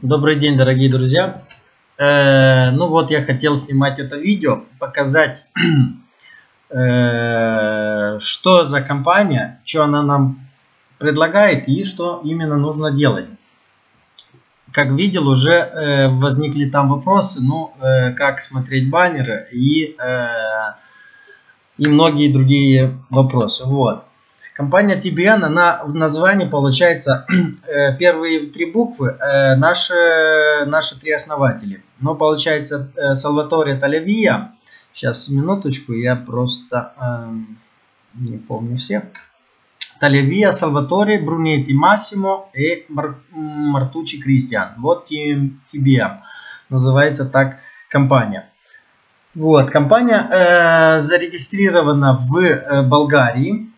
Добрый день, дорогие друзья. Э, ну вот я хотел снимать это видео, показать, э, что за компания, что она нам предлагает и что именно нужно делать. Как видел, уже э, возникли там вопросы, ну, э, как смотреть баннеры и, э, и многие другие вопросы. Вот. Компания TBN, она в названии получается э, первые три буквы э, наши, наши три основатели. Но получается э, Салваторе Талявия. Сейчас минуточку, я просто не помню всех. Талявия, Салваторе, Брунетти, Массимо и Мар, Мартучи Кристиан. Вот TBM. Называется так компания. Вот, компания э, зарегистрирована в э, Болгарии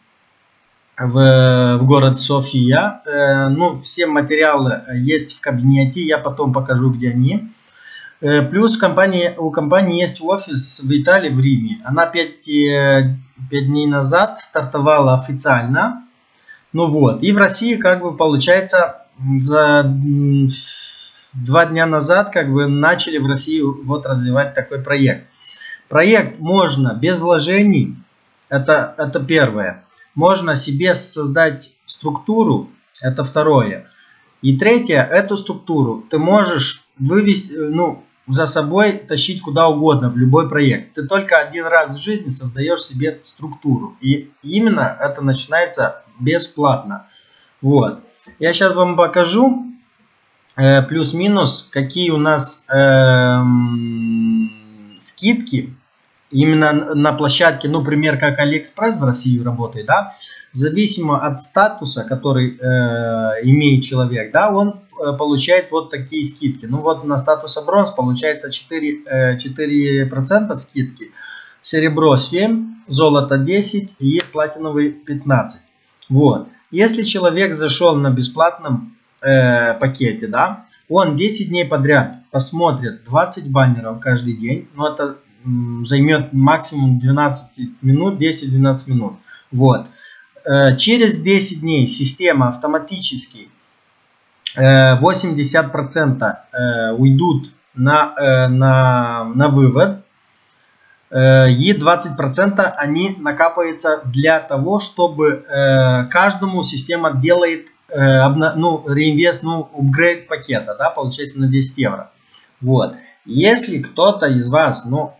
в, в город София. Э, ну, все материалы есть в кабинете, я потом покажу, где они. Э, плюс компания, у компании есть офис в Италии, в Риме. Она 5, 5 э, дней назад стартовала официально. Ну вот, и в России как бы получается за два дня назад как бы начали в России вот развивать такой проект. Проект можно без вложений, это, это первое можно себе создать структуру, это второе. И третье, эту структуру ты можешь вывести, ну, за собой тащить куда угодно, в любой проект. Ты только один раз в жизни создаешь себе структуру. И именно это начинается бесплатно. Вот. Я сейчас вам покажу э, плюс-минус, какие у нас э, скидки именно на площадке, ну, например, как Алиэкспресс в России работает, да, зависимо от статуса, который э, имеет человек, да, он э, получает вот такие скидки. Ну, вот на статуса бронз получается 4%, э, 4 скидки, серебро 7, золото 10 и платиновый 15. Вот. Если человек зашел на бесплатном э, пакете, да, он 10 дней подряд посмотрит 20 баннеров каждый день, но ну, это займет максимум 12 минут, 10-12 минут. Вот. Э, через 10 дней система автоматически 80% э, э, уйдут на, на, на вывод. И 20% они накапаются для того, чтобы каждому система делает ну, реинвест, ну, апгрейд пакета, да, получается на 10 евро. Вот. Если кто-то из вас, ну,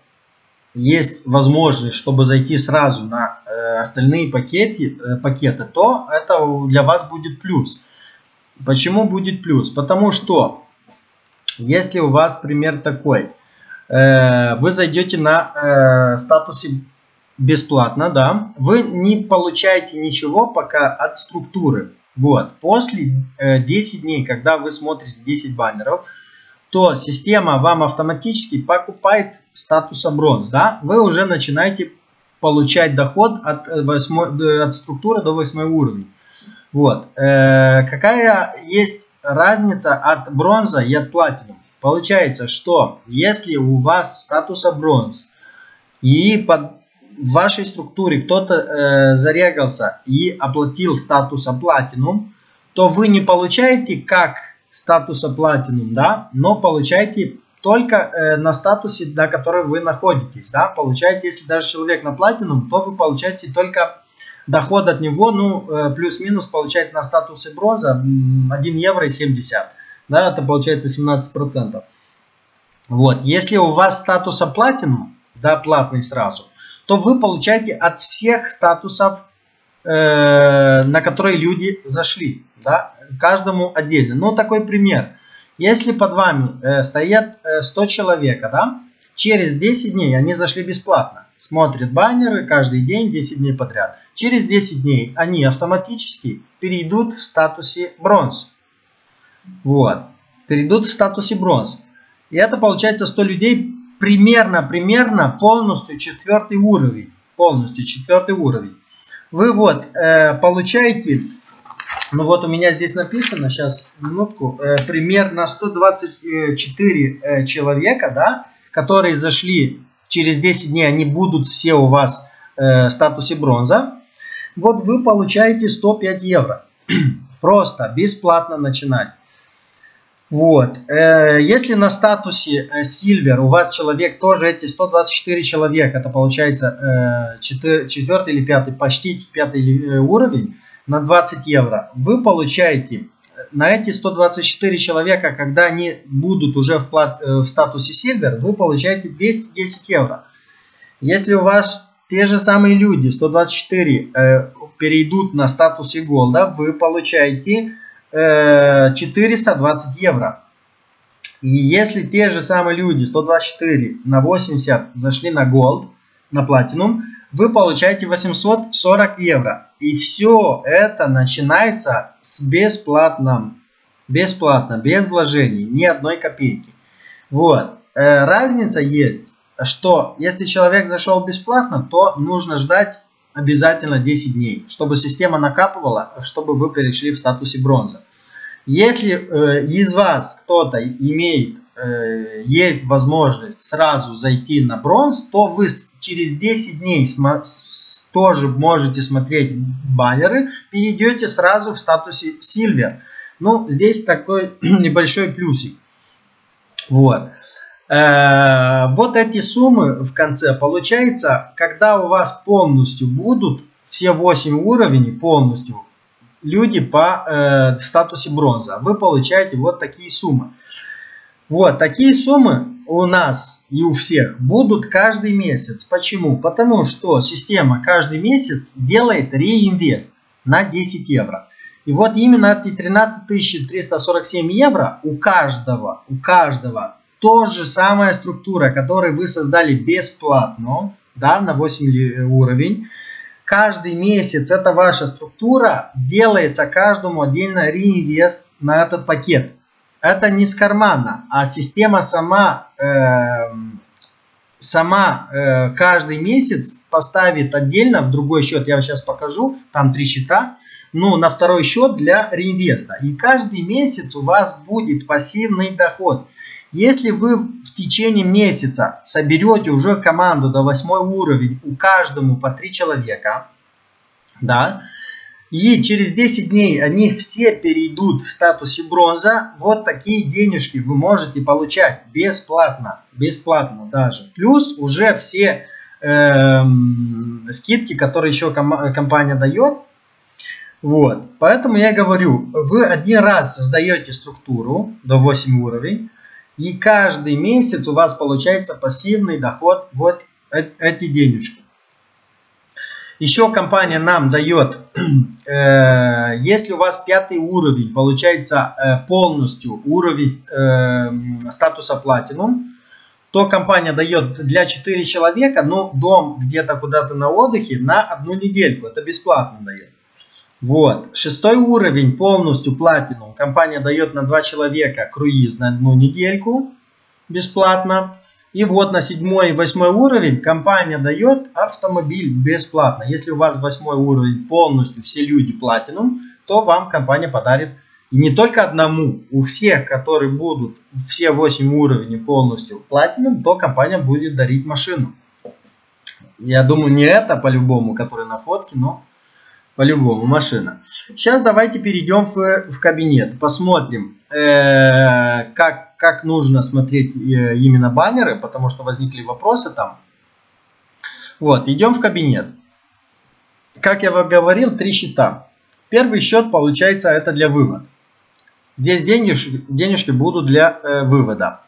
есть возможность, чтобы зайти сразу на э, остальные пакеты, э, пакеты, то это для вас будет плюс. Почему будет плюс? Потому что если у вас пример такой, э, вы зайдете на статусе бесплатно, да, вы не получаете ничего пока от структуры. Вот, после э, 10 дней, когда вы смотрите 10 баннеров, то система вам автоматически покупает статуса бронз. Да? Вы уже начинаете получать доход от, 8, э, от структуры до 8 уровня. Вот. Э, какая есть разница от бронза и от платинум? Получается, что если у вас статуса бронз и под в вашей структуре кто-то э, зарегался и оплатил статуса платинум, то вы не получаете как статуса Platinum, да, но получаете только э, на статусе, на котором вы находитесь, да, получаете, если даже человек на Platinum, то вы получаете только доход от него, ну, э, плюс-минус получает на статусе бронза 1 евро и 70, да, это получается 17%. Вот, если у вас статуса Platinum, да, платный сразу, то вы получаете от всех статусов, э, на которые люди зашли, да, каждому отдельно. Ну, такой пример. Если под вами э, стоят э, 100 человека, да, через 10 дней они зашли бесплатно. Смотрят баннеры каждый день, 10 дней подряд. Через 10 дней они автоматически перейдут в статусе бронз. Вот. Перейдут в статусе бронз. И это получается 100 людей примерно, примерно полностью четвертый уровень. Полностью четвертый уровень. Вы вот э, получаете ну вот у меня здесь написано, сейчас минутку, э, примерно 124 э, человека, да, которые зашли через 10 дней, они будут все у вас э, в статусе бронза. Вот вы получаете 105 евро. Просто, бесплатно начинать. Вот. Э, если на статусе э, Silver у вас человек тоже эти 124 человека, это получается 4, 4 или 5, почти 5 уровень на 20 евро, вы получаете на эти 124 человека, когда они будут уже в, плат, в статусе Silver, вы получаете 210 евро. Если у вас те же самые люди, 124, э, перейдут на статусе голда, вы получаете э, 420 евро. И если те же самые люди, 124 на 80, зашли на голд, на платинум, вы получаете 840 евро. И все это начинается с бесплатным. Бесплатно, без вложений, ни одной копейки. Вот. Э, разница есть что если человек зашел бесплатно, то нужно ждать обязательно 10 дней, чтобы система накапывала, чтобы вы перешли в статусе бронза. Если э, из вас кто-то имеет, э, есть возможность сразу зайти на бронз, то вы через 10 дней тоже можете смотреть баннеры, перейдете сразу в статусе Silver. Ну, здесь такой небольшой плюсик. Вот. Э, вот эти суммы в конце получается, когда у вас полностью будут все 8 уровней полностью люди по э, статусе бронза, вы получаете вот такие суммы. Вот такие суммы у нас и у всех будут каждый месяц. Почему? Потому что система каждый месяц делает реинвест на 10 евро. И вот именно эти 13 347 евро у каждого, у каждого то же самая структура, которую вы создали бесплатно, да, на 8 уровень. Каждый месяц эта ваша структура делается каждому отдельно реинвест на этот пакет. Это не с кармана, а система сама, э, сама э, каждый месяц поставит отдельно в другой счет. Я вам сейчас покажу, там три счета. Ну, на второй счет для реинвеста. И каждый месяц у вас будет пассивный доход. Если вы в течение месяца соберете уже команду до 8 уровень, у каждому по 3 человека, да, и через 10 дней они все перейдут в статусе бронза, вот такие денежки вы можете получать бесплатно, бесплатно даже. Плюс уже все э, скидки, которые еще ком компания дает, вот. Поэтому я говорю, вы один раз создаете структуру до 8 уровней, и каждый месяц у вас получается пассивный доход вот эти денежки. Еще компания нам дает, э, если у вас пятый уровень, получается э, полностью уровень э, статуса платинум, то компания дает для 4 человека, но дом где-то куда-то на отдыхе на одну недельку. Это бесплатно дает. Вот. Шестой уровень полностью платинум. Компания дает на два человека круиз на одну недельку бесплатно. И вот на седьмой и восьмой уровень компания дает автомобиль бесплатно. Если у вас восьмой уровень полностью все люди платинум, то вам компания подарит и не только одному, у всех, которые будут все 8 уровней полностью платинум, то компания будет дарить машину. Я думаю, не это по-любому, который на фотке, но по-любому машина. Сейчас давайте перейдем в, в кабинет. Посмотрим, э, как, как нужно смотреть э, именно баннеры, потому что возникли вопросы там. Вот, идем в кабинет. Как я вам говорил, три счета. Первый счет, получается, это для вывода. Здесь денежки, денежки будут для э, вывода.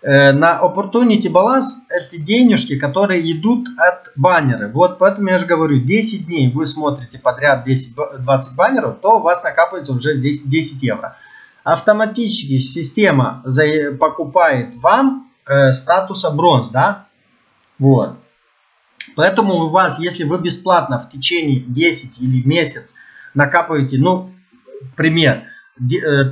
Э, на Opportunity Balance это денежки, которые идут от баннера. Вот поэтому я же говорю, 10 дней вы смотрите подряд 10-20 баннеров, то у вас накапливается уже здесь 10 евро. Автоматически система покупает вам э, статуса бронз, да? Вот. Поэтому у вас, если вы бесплатно в течение 10 или месяц накапываете, ну, пример –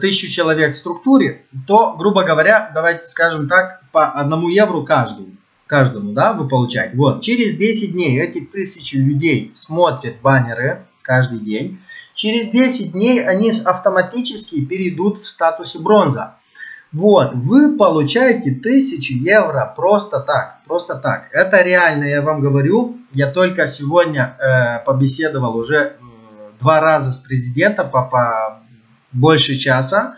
тысячу человек в структуре, то, грубо говоря, давайте скажем так, по одному евро каждому, каждому, да, вы получаете. Вот, через 10 дней эти тысячи людей смотрят баннеры каждый день. Через 10 дней они автоматически перейдут в статусе бронза. Вот, вы получаете 1000 евро просто так, просто так. Это реально, я вам говорю. Я только сегодня э, побеседовал уже э, два раза с президентом по, по больше часа.